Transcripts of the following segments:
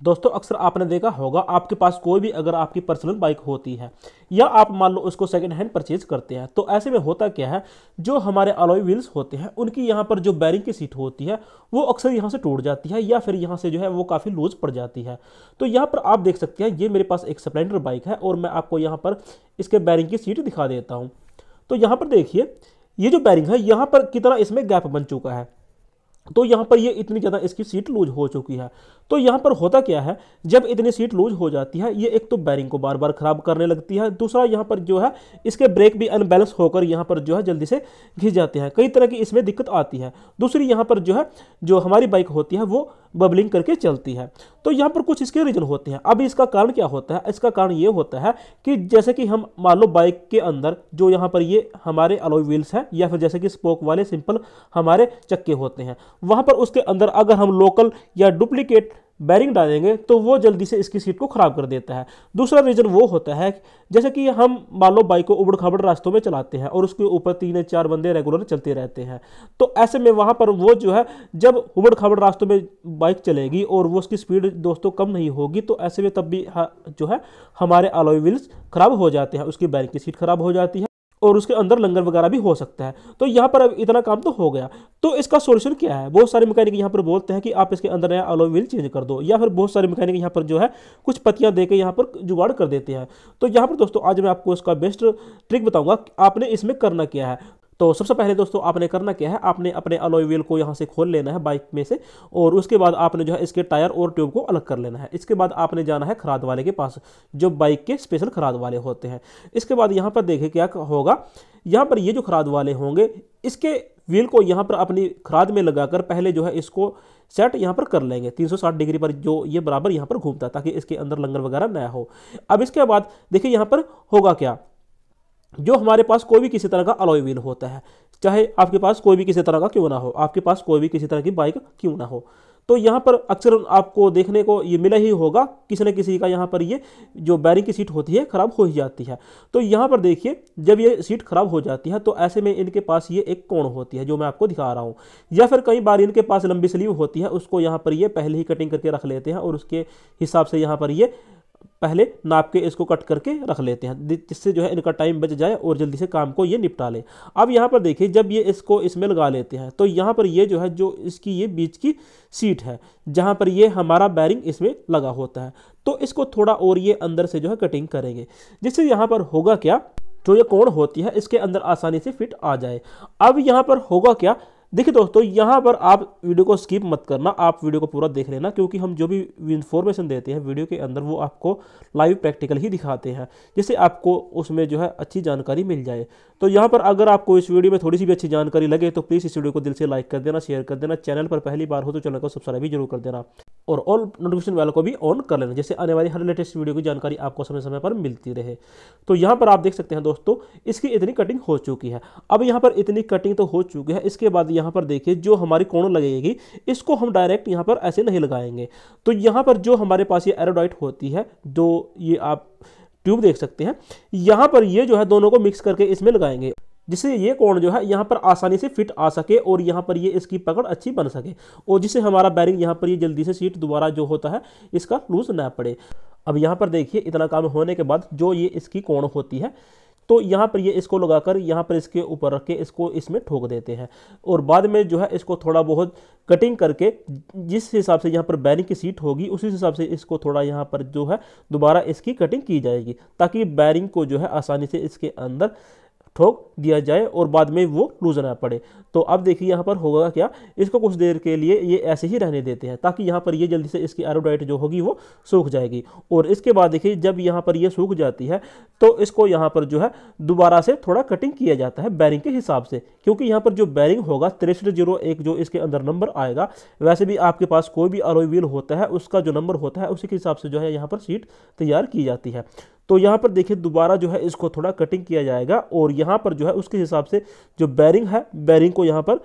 दोस्तों, अक्सर आपने देखा होगा, आपके पास कोई भी अगर आपकी पर्सनल बाइक होती है, या आप मान लो उसको सेकंड हैंड परचेज करते हैं तो ऐसे में होता क्या है, जो हमारे अलॉय व्हील्स होते हैं, उनकी यहाँ पर जो बैरिंग की सीट होती है, वो अक्सर यहाँ से टूट जाती है, या फिर यहाँ से जो है वो काफ़ी लूज पड़ जाती है। तो यहाँ पर आप देख सकते हैं, ये मेरे पास एक स्प्लेंडर बाइक है, और मैं आपको यहाँ पर इसके बैरिंग की सीट दिखा देता हूँ। तो यहाँ पर देखिए, ये जो बैरिंग है, यहाँ पर कितना इसमें गैप बन चुका है। तो यहाँ पर ये इतनी ज़्यादा इसकी सीट लूज हो चुकी है। तो यहाँ पर होता क्या है? जब इतनी सीट लूज हो जाती है, ये एक तो बैरिंग को बार बार खराब करने लगती है। दूसरा यहाँ पर जो है, इसके ब्रेक भी अनबैलेंस होकर यहाँ पर जो है, जल्दी से घिस जाते हैं। कई तरह की इसमें दिक्कत आती है। दूसरी यहाँ पर जो है, जो हमारी बाइक होती है, वो बबलिंग करके चलती है। तो यहाँ पर कुछ इसके रीजन होते हैं। अब इसका कारण क्या होता है? इसका कारण ये होता है कि जैसे कि हम मान लो बाइक के अंदर जो यहाँ पर ये हमारे अलॉय व्हील्स हैं, या फिर जैसे कि स्पोक वाले सिंपल हमारे चक्के होते हैं। वहाँ पर उसके अंदर अगर हम लोकल या डुप्लीकेट बैरिंग डालेंगे तो वो जल्दी से इसकी सीट को ख़राब कर देता है। दूसरा रीज़न वो होता है, जैसे कि हम मान लो बाइक को उबड़ खाबड़ रास्तों में चलाते हैं और उसके ऊपर तीन या चार बंदे रेगुलर चलते रहते हैं। तो ऐसे में वहाँ पर वो जो है, जब उबड़ खाबड़ रास्तों में बाइक चलेगी और वो उसकी स्पीड दोस्तों कम नहीं होगी तो ऐसे में तब भी जो है, हमारे अलॉय व्हील्स ख़राब हो जाते हैं, उसकी बैरिंग की सीट ख़राब हो जाती है। और उसके अंदर लंगर वगैरह भी हो सकता है। तो यहाँ पर अब इतना काम तो हो गया। तो इसका सोल्यूशन क्या है? बहुत सारे मैकेनिक यहाँ पर बोलते हैं कि आप इसके अंदर नया अलॉय व्हील चेंज कर दो, या फिर बहुत सारे मैकेनिक यहाँ पर जो है, कुछ पत्तियाँ देकर यहाँ पर जुगाड़ कर देते हैं। तो यहाँ पर दोस्तों, आज मैं आपको इसका बेस्ट ट्रिक बताऊँगा आपने इसमें करना क्या है। तो सबसे पहले दोस्तों, आपने करना क्या है? आपने अपने अलॉय व्हील को यहाँ से खोल लेना है बाइक में से, और उसके बाद आपने जो है इसके टायर और ट्यूब को अलग कर लेना है। इसके बाद आपने जाना है खराद वाले के पास, जो बाइक के स्पेशल खराद वाले होते हैं। इसके बाद यहाँ पर देखें क्या होगा। यहाँ पर ये जो खराद वाले होंगे, इसके व्हील को यहाँ पर अपनी खराद में लगाकर पहले जो है इसको सेट यहाँ पर कर लेंगे। 360 डिग्री पर जो ये बराबर यहाँ पर घूमता ताकि इसके अंदर लंगर वगैरह नया हो। अब इसके बाद देखिए यहाँ पर होगा क्या? जो हमारे पास कोई भी किसी तरह का अलॉय व्हील होता है, चाहे आपके पास कोई भी किसी तरह का क्यों ना हो, आपके पास कोई भी किसी तरह की बाइक क्यों ना हो। तो यहाँ पर अक्सर आपको देखने को ये मिला ही होगा, किसी न किसी का यहाँ पर ये जो बैरिंग की सीट होती है, ख़राब हो ही जाती है। तो यहाँ पर देखिए, जब ये सीट ख़राब हो जाती है तो ऐसे में इनके पास ये एक कोण होती है, जो मैं आपको दिखा रहा हूँ। या फिर कई बार इनके पास लंबी स्लीव होती है, उसको यहाँ पर ये पहले ही कटिंग करके रख लेते हैं और उसके हिसाब से यहाँ पर ये पहले नाप के इसको कट करके रख लेते हैं जिससे जो है इनका टाइम बच जाए और जल्दी से काम को ये निपटा ले। अब यहाँ पर देखिए, जब ये इसको इसमें लगा लेते हैं तो यहाँ पर ये जो है, जो इसकी ये बीच की सीट है, जहाँ पर ये हमारा बैरिंग इसमें लगा होता है तो इसको थोड़ा और ये अंदर से जो है कटिंग करेंगे। जिससे यहाँ पर होगा क्या, जो ये कोण होती है, इसके अंदर आसानी से फिट आ जाए। अब यहाँ पर होगा क्या देखिए दोस्तों, यहाँ पर आप वीडियो को स्किप मत करना, आप वीडियो को पूरा देख लेना, क्योंकि हम जो भी इन्फॉर्मेशन देते हैं वीडियो के अंदर वो आपको लाइव प्रैक्टिकल ही दिखाते हैं, जिससे आपको उसमें जो है अच्छी जानकारी मिल जाए। तो यहाँ पर अगर आपको इस वीडियो में थोड़ी सी भी अच्छी जानकारी लगे तो प्लीज़ इस वीडियो को दिल से लाइक कर देना शेयर कर देना चैनल पर पहली बार हो तो चैनल को सब्सक्राइब भी ज़रूर कर देना। और ऑल नोटिफिकेशन वालों को भी ऑन कर लेना जैसे आने वाली हर लेटेस्ट वीडियो की जानकारी आपको समय समय पर मिलती रहे। तो यहाँ पर आप देख सकते हैं दोस्तों, इसकी इतनी कटिंग हो चुकी है। अब यहाँ पर इतनी कटिंग तो हो चुकी है, इसके बाद यहाँ पर देखिए, जो हमारी कोण लगेगी, इसको हम डायरेक्ट यहाँ पर ऐसे नहीं लगाएँगे। तो यहाँ पर जो हमारे पास ये एरोडाइट होती है, जो ये आप ट्यूब देख सकते हैं, यहाँ पर ये जो है दोनों को मिक्स करके इसमें लगाएँगे। जिससे ये कोण जो है यहाँ पर आसानी से फिट आ सके और यहाँ पर ये इसकी पकड़ अच्छी बन सके और जिससे हमारा बैरिंग यहाँ पर ये जल्दी से सीट दोबारा जो होता है, इसका लूज ना पड़े। अब यहाँ पर देखिए, इतना काम होने के बाद जो ये इसकी कोण होती है तो यहाँ पर ये इसको लगाकर यहाँ पर इसके ऊपर रख के इसको इसमें ठोक देते हैं और बाद में जो है इसको थोड़ा बहुत कटिंग करके जिस हिसाब से यहाँ पर बैरिंग की सीट होगी, उसी हिसाब से इसको थोड़ा यहाँ पर जो है दोबारा इसकी कटिंग की जाएगी, ताकि बैरिंग को जो है आसानी से इसके अंदर ठोक दिया जाए और बाद में वो लूज ना पड़े। तो अब देखिए यहाँ पर होगा क्या? इसको कुछ देर के लिए ये ऐसे ही रहने देते हैं ताकि यहाँ पर ये जल्दी से इसकी एरोडाइट जो होगी वो सूख जाएगी। और इसके बाद देखिए जब यहाँ पर ये सूख जाती है तो इसको यहाँ पर जो है दोबारा से थोड़ा कटिंग किया जाता है बैरिंग के हिसाब से। क्योंकि यहाँ पर जो बैरिंग होगा तिरसठ ज़ीरो एक जो इसके अंदर नंबर आएगा, वैसे भी आपके पास कोई भी अलोई व्हील होता है, उसका जो नंबर होता है, उसी के हिसाब से जो है यहाँ पर सीट तैयार की जाती है। तो यहाँ पर देखिए दोबारा जो है इसको थोड़ा कटिंग किया जाएगा और यहाँ पर जो है उसके हिसाब से जो बैरिंग है बैरिंग को यहाँ पर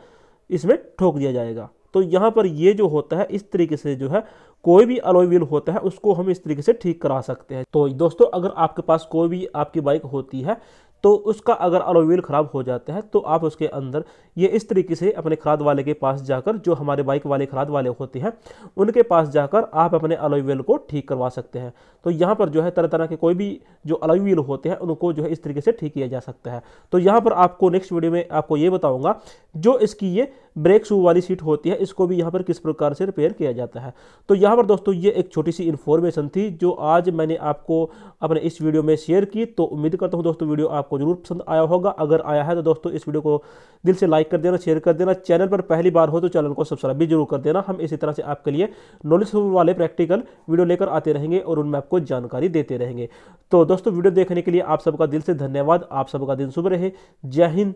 इसमें ठोक दिया जाएगा। तो यहाँ पर ये जो होता है, इस तरीके से जो है कोई भी अलॉय व्हील होता है, उसको हम इस तरीके से ठीक करा सकते हैं। तो दोस्तों, अगर आपके पास कोई भी आपकी बाइक होती है तो उसका अगर अलॉय व्हील ख़राब हो जाता है तो आप उसके अंदर ये इस तरीके से अपने खराद वाले के पास जाकर, जो हमारे बाइक वाले खराद वाले होते हैं, उनके पास जाकर आप अपने अलॉय व्हील को ठीक करवा सकते हैं। तो यहाँ पर जो है तरह तरह के कोई भी जो अलॉय व्हील होते हैं, उनको जो है इस तरीके से ठीक किया जा सकता है। तो यहाँ पर आपको नेक्स्ट वीडियो में आपको ये बताऊँगा, जो इसकी ये ब्रेक शू वाली सीट होती है, इसको भी यहाँ पर किस प्रकार से रिपेयर किया जाता है। तो यहाँ पर दोस्तों, ये एक छोटी सी इन्फॉर्मेशन थी, जो आज मैंने आपको अपने इस वीडियो में शेयर की। तो उम्मीद करता हूँ दोस्तों वीडियो आपको ज़रूर पसंद आया होगा। अगर आया है तो दोस्तों, इस वीडियो को दिल से लाइक कर देना शेयर कर देना। चैनल पर पहली बार हो तो चैनल को सब्सक्राइब भी ज़रूर कर देना। हम इसी तरह से आपके लिए नॉलेज वाले प्रैक्टिकल वीडियो लेकर आते रहेंगे और उनमें आपको जानकारी देते रहेंगे। तो दोस्तों, वीडियो देखने के लिए आप सबका दिल से धन्यवाद। आप सबका दिन शुभ रहे। जय हिंद,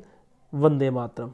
वंदे मातरम।